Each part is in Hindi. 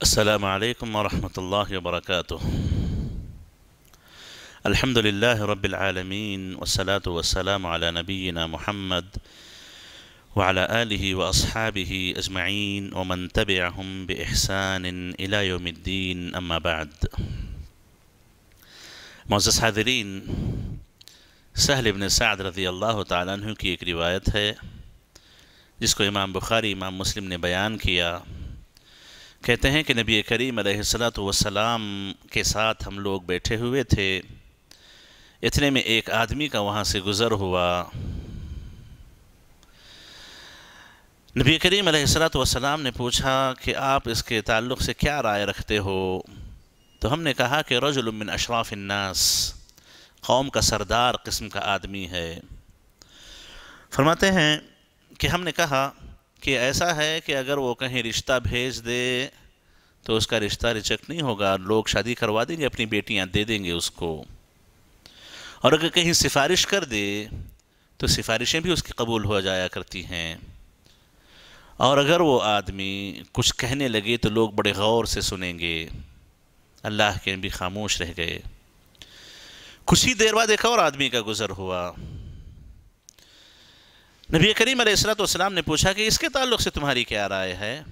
असलकम वरहमल वबरक अल्हम्दुलिल्लाह रब्बिल आलमीन वस्सलातु वस्सलामु अला नबीना मुहम्मद वअला आलिहि व अस्हाबिहि अजमईन व मन तबिअहुम बिइहसान इला यौमिद्दीन अम्मा बाद मोअज़्ज़ज़ हाज़िरीन सहल इब्न सअद रज़ी अल्लाह तआला अन्हु की एक रिवायत है जिसको इमाम बुखारी इमाम मुस्लिम ने बयान किया कहते हैं कि नबी करीम वसलाम के साथ हम लोग बैठे हुए थे। इतने में एक आदमी का वहाँ से गुज़र हुआ। नबी करीम वसलाम ने पूछा कि आप इसके ताल्लुक़ से क्या राय रखते हो? तो हमने कहा कि रजुलमिन अशराफ़न्नास कौम का सरदार किस्म का आदमी है। फरमाते हैं कि हमने कहा कि ऐसा है कि अगर वो कहीं रिश्ता भेज दे तो उसका रिश्ता रिजेक्ट नहीं होगा, लोग शादी करवा देंगे, अपनी बेटियाँ दे देंगे उसको। और अगर कहीं सिफारिश कर दे तो सिफारिशें भी उसकी कबूल हो जाया करती हैं। और अगर वो आदमी कुछ कहने लगे तो लोग बड़े गौर से सुनेंगे। अल्लाह के भी खामोश रह गए। कुछ ही देर बाद एक और आदमी का गुज़र हुआ। नबी करीम सलाम ने पूछा कि इसके ताल्लुक़ से तुम्हारी क्या राय है?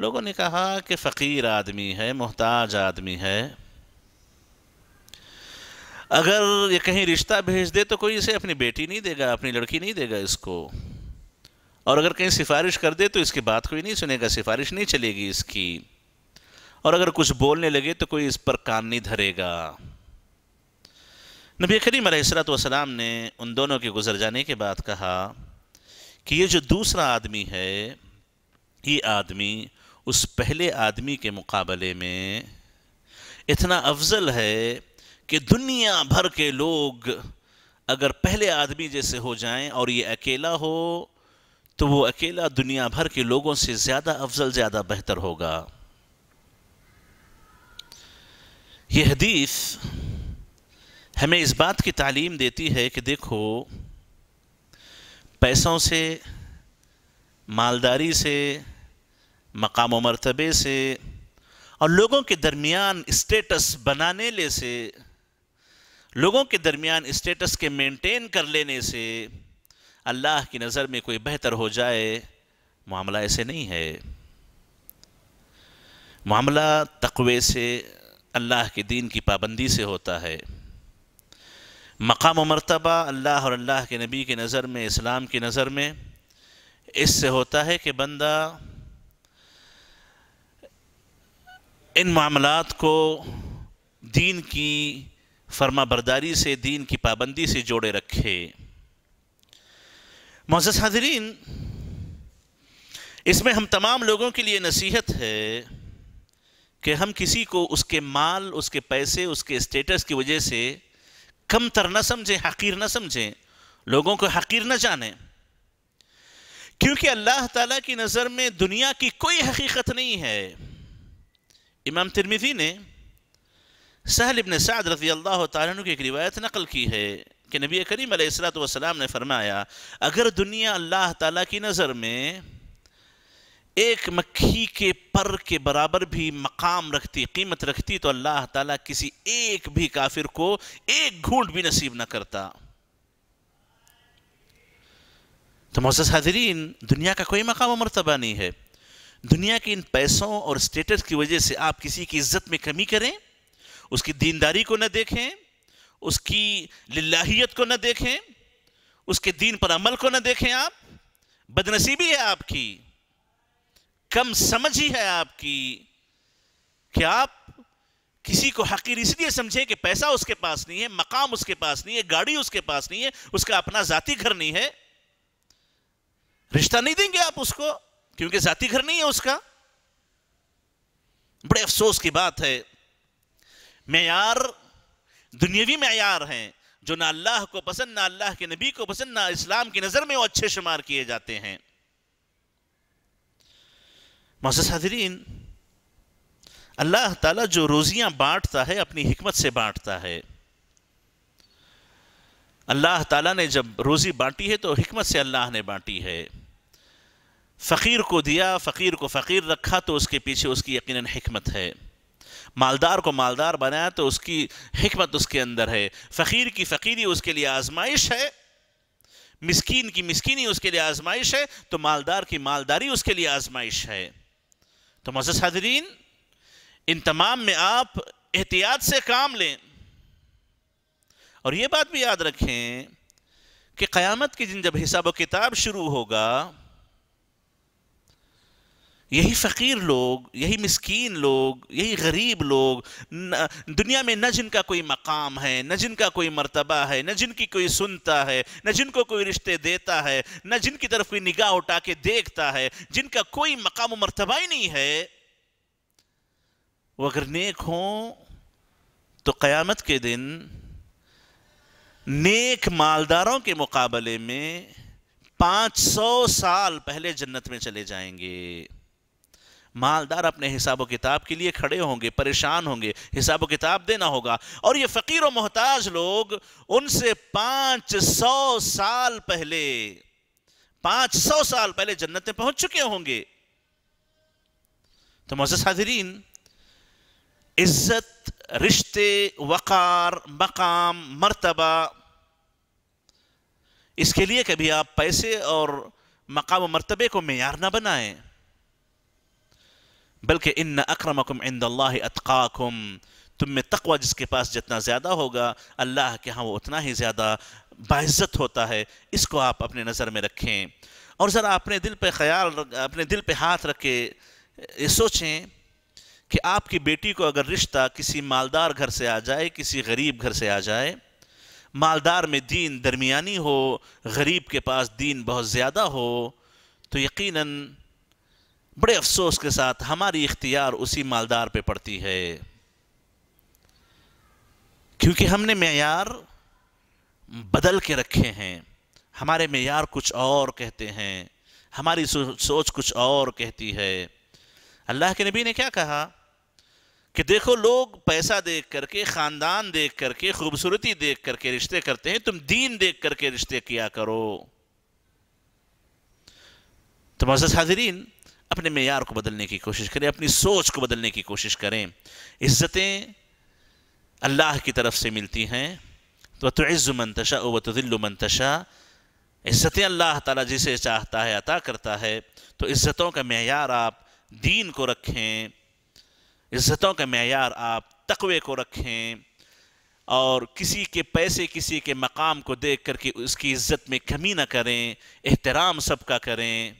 लोगों ने कहा कि फ़कीर आदमी है, मोहताज आदमी है। अगर ये कहीं रिश्ता भेज दे तो कोई इसे अपनी बेटी नहीं देगा, अपनी लड़की नहीं देगा इसको। और अगर कहीं सिफारिश कर दे तो इसकी बात कोई नहीं सुनेगा, सिफारिश नहीं चलेगी इसकी। और अगर कुछ बोलने लगे तो कोई इस पर कान नहीं धरेगा। नबी करीम वसलाम ने उन दोनों के गुजर जाने के बाद कहा कि ये जो दूसरा आदमी है, ये आदमी उस पहले आदमी के मुकाबले में इतना अफजल है कि दुनिया भर के लोग अगर पहले आदमी जैसे हो जाएँ और ये अकेला हो तो वो अकेला दुनिया भर के लोगों से ज़्यादा अफजल, ज़्यादा बेहतर होगा। ये हदीस हमें इस बात की तालीम देती है कि देखो, पैसों से, मालदारी से, मकाम मरतबे से, और लोगों के दरमियान स्टेटस बनाने ले से, लोगों के दरमियान स्टेटस के मेंटेन कर लेने से, अल्लाह की नज़र में कोई बेहतर हो जाए, मामला ऐसे नहीं है। मामला तकवे से, अल्लाह के दीन की पाबंदी से होता है। मकाम मरतबा अल्लाह और अल्लाह के नबी की नज़र में, इस्लाम की नज़र में, इससे होता है कि बंदा इन मामलात को दीन की फर्मा बरदारी से, दीन की पाबंदी से जोड़े रखे। मोज़ हाजरीन, इसमें हम तमाम लोगों के लिए नसीहत है कि हम किसी को उसके माल, उसके पैसे, उसके स्टेटस की वजह से कम तर न समझें, हकीर ना समझें, लोगों को हकीर न जाने। क्योंकि अल्लाह ताला की नज़र में दुनिया की कोई हकीकत नहीं है। इमाम तिरमिजी ने सहल इबन साद रज़ी अल्लाह तु की एक रिवायत नकल की है कि नबी करीम सलाम ने फरमाया, अगर दुनिया अल्लाह ताला की नज़र में एक मक्खी के पर के बराबर भी मकाम रखती, कीमत रखती तो अल्लाह ताला किसी एक भी काफिर को एक घूंट भी नसीब न करता। तो मोसस हाजरीन, दुनिया का कोई मकाम मरतबा नहीं है। दुनिया के इन पैसों और स्टेटस की वजह से आप किसी की इज़्ज़त में कमी करें, उसकी दीनदारी को न देखें, उसकी लिल्लाहियत को न देखें, उसके दीन पर अमल को न देखें आप, बदनसीबी है आपकी। कम समझ ही आपकी कि आप किसी को हकीर इसलिए समझे कि पैसा उसके पास नहीं है, मकाम उसके पास नहीं है, गाड़ी उसके पास नहीं है, उसका अपना जाति घर नहीं है। रिश्ता नहीं देंगे आप उसको, क्योंकि जाति घर नहीं है उसका। बड़े अफसोस की बात है। मैार, दुनियावी मैार हैं, जो ना अल्लाह को पसंद, ना अल्लाह के नबी को पसंद, ना इस्लाम की नज़र में वो अच्छे शुमार किए जाते हैं। मोज़ अल्लाह ताला जो रोज़ियाँ बांटता है, अपनी हिकमत से बांटता है। अल्लाह ताला ने जब रोज़ी बांटी है तो हिकमत से अल्लाह ने बांटी है। फ़कीर को दिया, फ़कीर को फ़कीर रखा तो उसके पीछे उसकी यकीनन हिकमत है। मालदार को मालदार बनाया तो उसकी हिकमत उसके अंदर है। फ़कीर की फ़कीरी उसके लिए आजमाइश है। मिस्कीन की मिस्कीनी उसके लिए आजमाइश है। तो मालदार की मालदारी उसके लिए आजमाइश है। तो मजस हाजरीन इन तमाम में आप एहतियात से काम लें। और ये बात भी याद रखें कि क़यामत के दिन जब हिसाब किताब शुरू होगा यही फ़कीर लोग यही मिस्कीन लोग यही गरीब लोग न, दुनिया में न जिनका कोई मकाम है न जिनका कोई मर्तबा है न जिनकी कोई सुनता है न जिनको कोई रिश्ते देता है न जिनकी तरफ़ कोई निगाह उठा के देखता है जिनका कोई मकाम मरतबा ही नहीं है वो अगर नेक हों तो क़यामत के दिन नेक मालदारों के मुकाबले में 500 साल पहले जन्नत में चले जाएँगे। मालदार अपने हिसाब किताब के लिए खड़े होंगे, परेशान होंगे। हिसाब किताब देना होगा। और ये फ़कीर व मोहताज लोग उनसे पाँच सौ साल पहले, पाँच सौ साल पहले जन्नत में पहुँच चुके होंगे। तो हाजरीन इज़्ज़त, रिश्ते, वक़ार, मकाम, मर्तबा, इसके लिए कभी आप पैसे और मकाम मरतबे को मैार ना बनाएँ। बल्कि इन अक्रमकुम इंदल्लाह अतकाकुम तुम में तकवा जिसके पास जितना ज़्यादा होगा, अल्लाह के यहाँ वो उतना ही ज़्यादा बाइज़्ज़त होता है। इसको आप अपने नज़र में रखें। और ज़रा अपने दिल पे ख्याल अपने दिल पे हाथ रख ये सोचें कि आपकी बेटी को अगर रिश्ता किसी मालदार घर से आ जाए, किसी गरीब घर से आ जाए, मालदार में दीन दरमियानी हो, गरीब के पास दीन बहुत ज़्यादा हो तो यकीनन बड़े अफसोस के साथ हमारी इख्तियार उसी मालदार पे पड़ती है। क्योंकि हमने मैार बदल के रखे हैं। हमारे मैार कुछ और कहते हैं। हमारी सोच कुछ और कहती है। अल्लाह के नबी ने क्या कहा? कि देखो, लोग पैसा देख करके, ख़ानदान देख करके, खूबसूरती देख करके रिश्ते करते हैं। तुम दीन देख करके रिश्ते किया करो। तो मजस हाजरीन अपने मैार को बदलने की कोशिश करें, अपनी सोच को बदलने की कोशिश करें। इज़्ज़तें अल्लाह की तरफ़ से मिलती हैं। तो तुज़ मनतशा व तुदिल्ल मनतशा इज़्ज़तें अल्लाह ताला जिसे चाहता है, अता करता है। तो इज़्ज़तों का मैार आप दीन को रखें। इज़्ज़तों का मैार आप तकवे को रखें। और किसी के पैसे, किसी के मकाम को देख करके उसकी इज़्ज़त में कमी ना करें, एहतराम सबका करें।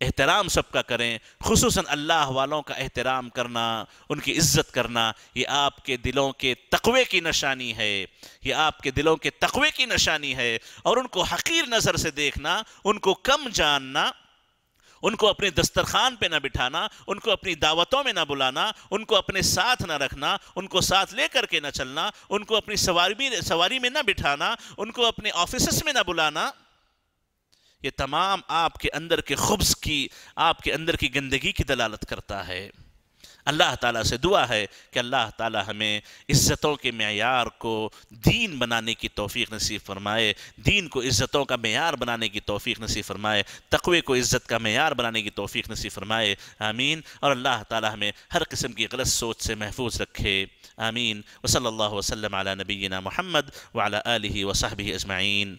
एहतराम सबका करें खसूस अल्लाह वालों का एहतराम करना, उनकी इज़्ज़त करना, ये आपके दिलों के तकवे की निशानी है। ये आपके दिलों के तकवे की निशानी है। और उनको हकीर नज़र से देखना, उनको कम जानना, उनको अपने दस्तरखान पे ना बिठाना, उनको अपनी दावतों में ना बुलाना, उनको अपने साथ ना रखना, उनको साथ ले करके ना चलना, उनको अपनी सवारी सवारी में ना बिठाना, उनको अपने ऑफ़िस में ना बुलाना ये तमाम आपके अंदर के खुब्स की, आपके अंदर की गंदगी की दलालत करता है। अल्लाह ताला से दुआ है कि अल्लाह ताला हमें इज़्ज़तों के मैार को दीन बनाने की तौफ़ी नसीब फरमाए, दीन को इज़्ज़तों का मैार बनाने की तौफ़ी नसीब फरमाए, तकवे को इज़्ज़त का मैार बनाने की तौफ़ी नसीब फरमाए। आमीन। और अल्लाह ताला हमें हर किस्म की गलत सोच से महफूज रखे। आमीन। वसल्ला वसलम नबीना महमद वाला वसाहबी अजमाइन।